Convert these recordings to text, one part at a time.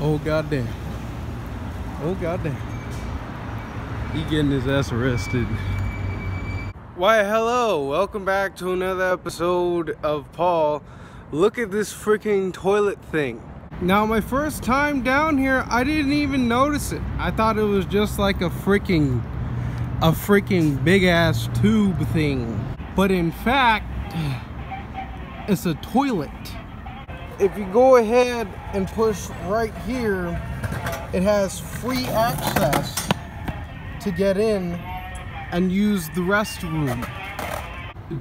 Oh goddamn. Oh goddamn. He getting his ass arrested. Why hello, welcome back to another episode of Paul. Look at this freaking toilet thing. Now my first time down here, I didn't even notice it. I thought it was just like a freaking, a freaking big ass tube thing. But in fact, it's a toilet. If you go ahead and push right here, it has free access to get in and use the restroom.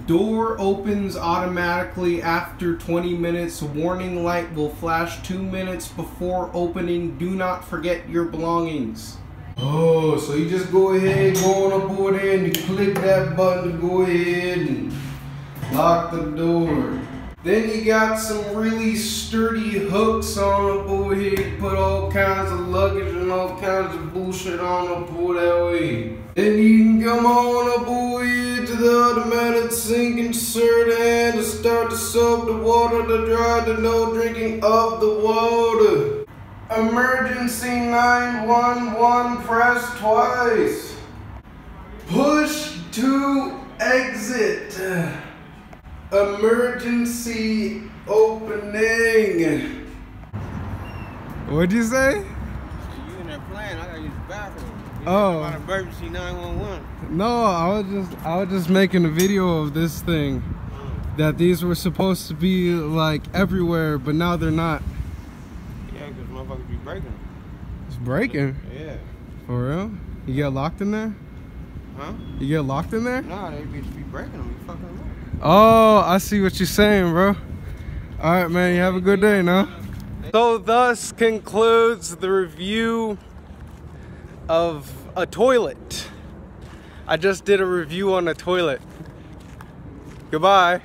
Door opens automatically after 20 minutes. Warning light will flash two minutes before opening. Do not forget your belongings. Oh, so you just go ahead, go on there and you click that button to go ahead and lock the door. Then you got some really sturdy hooks on up over here. You put all kinds of luggage and all kinds of bullshit on up over that way. Then you can come on up over here to the automatic sink, insert hand to start to soap the water to dry the no drinking of the water. Emergency 911 press twice. Push to exit. Emergency opening. What'd you say? You in there playing? I gotta use the bathroom. You Oh. About emergency 911. No, I was just I was just making a video of this thing. Oh. That these were supposed to be like everywhere, but now they're not. Yeah, because motherfuckers be breaking them. It's breaking. Yeah. For real? You get locked in there? Huh? You get locked in there? Nah, they be, be breaking them. You fucking up. Oh, I see what you're saying, bro. All right, man. You have a good day, now. So, thus concludes the review of a toilet. I just did a review on a toilet. Goodbye.